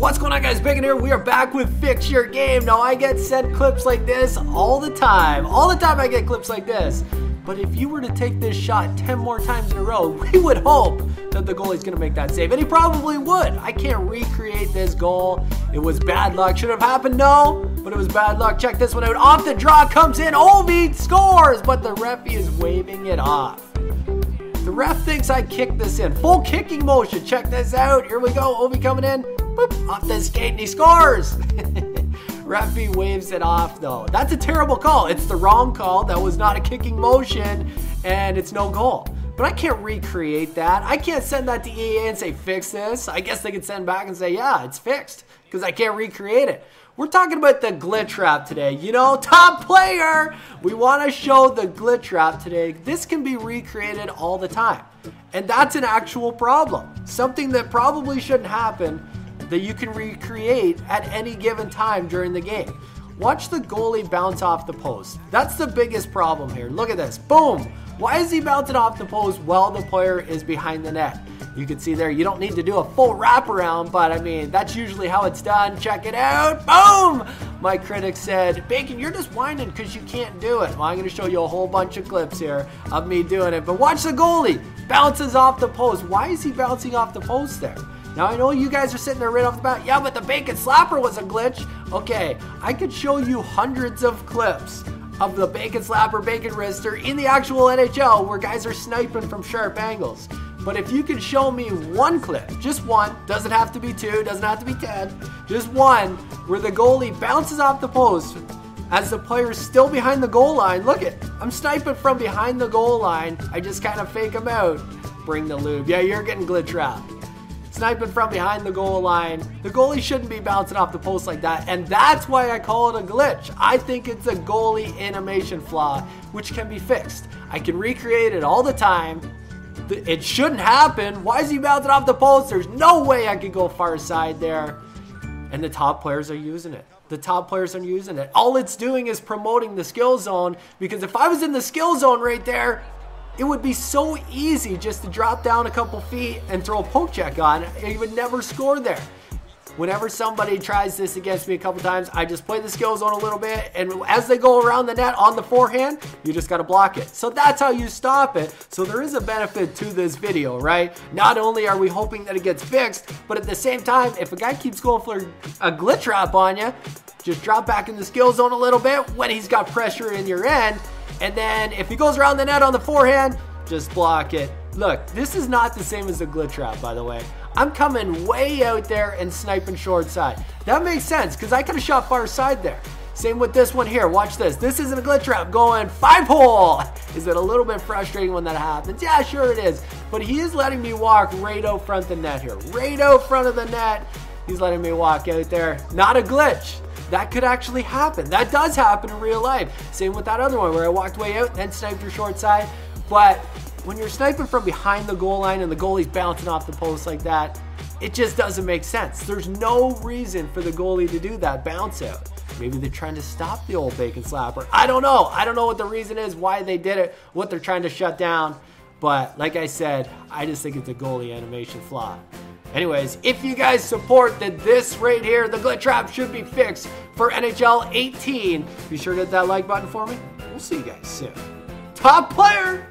What's going on guys, Bacon here. We are back with Fix Your Game. Now I get sent clips like this all the time. All the time I get clips like this. But if you were to take this shot 10 more times in a row, we would hope that the goalie's gonna make that save. And he probably would. I can't recreate this goal. It was bad luck. Should have happened? No, but it was bad luck. Check this one out. Off the draw comes in. Ovi scores, but the referee is waving it off. The ref thinks I kicked this in. Full kicking motion. Check this out. Here we go. Ovi coming in. Boop, off the skate and he scores. Referee waves it off though. That's a terrible call. It's the wrong call. That was not a kicking motion and it's no goal. But I can't recreate that. I can't send that to EA and say, fix this. I guess they could send back and say, yeah, it's fixed because I can't recreate it. We're talking about the glitch wrap today. You know, top player. We want to show the glitch wrap today. This can be recreated all the time. And that's an actual problem. Something that probably shouldn't happen that you can recreate at any given time during the game. Watch the goalie bounce off the post. That's the biggest problem here. Look at this. Boom. Why is he bouncing off the post while the player is behind the net? You can see there, you don't need to do a full wraparound, but I mean, that's usually how it's done. Check it out. Boom! My critic said, Bacon, you're just whining because you can't do it. Well, I'm going to show you a whole bunch of clips here of me doing it. But watch the goalie. Bounces off the post. Why is he bouncing off the post there? Now I know you guys are sitting there right off the bat. Yeah, but the bacon slapper was a glitch. Okay, I could show you hundreds of clips of the bacon slapper, bacon wrister in the actual NHL where guys are sniping from sharp angles. But if you could show me one clip, just one, doesn't have to be two, doesn't have to be ten, just one, where the goalie bounces off the post as the player's still behind the goal line. Look it, I'm sniping from behind the goal line. I just kind of fake him out. Bring the lube. Yeah, you're getting glitch wrapped sniping from behind the goal line. The goalie shouldn't be bouncing off the post like that, and that's why I call it a glitch. I think it's a goalie animation flaw, which can be fixed. I can recreate it all the time. It shouldn't happen. Why is he bouncing off the post? There's no way I could go far side there. And the top players are using it. The top players are using it. All it's doing is promoting the skill zone because if I was in the skill zone right there, it would be so easy just to drop down a couple feet and throw a poke check on. You would never score there. Whenever somebody tries this against me a couple times, I just play the skill zone a little bit, and as they go around the net on the forehand, you just gotta block it. So that's how you stop it. So there is a benefit to this video, right? Not only are we hoping that it gets fixed, but at the same time, if a guy keeps going for a glitch wrap on you, just drop back in the skill zone a little bit when he's got pressure in your end, and then if he goes around the net on the forehand, just block it. Look, this is not the same as a glitch wrap, by the way. I'm coming way out there and sniping short side. That makes sense, because I could have shot far side there. Same with this one here. Watch this. This isn't a glitch wrap going five hole. Is it a little bit frustrating when that happens? Yeah, sure it is. But he is letting me walk right out front of the net here. Right out front of the net. He's letting me walk out there. Not a glitch that could actually happen. That does happen in real life. Same with that other one where I walked way out and then sniped your short side. But when you're sniping from behind the goal line and the goalie's bouncing off the post like that, it just doesn't make sense. There's no reason for the goalie to do that bounce out. Maybe they're trying to stop the old bacon slapper. I don't know. I don't know what the reason is, why they did it, what they're trying to shut down. But like I said, I just think it's a goalie animation flaw. Anyways, if you guys support that this right here, the glitch wrap should be fixed for NHL 18, be sure to hit that like button for me. We'll see you guys soon. Top player!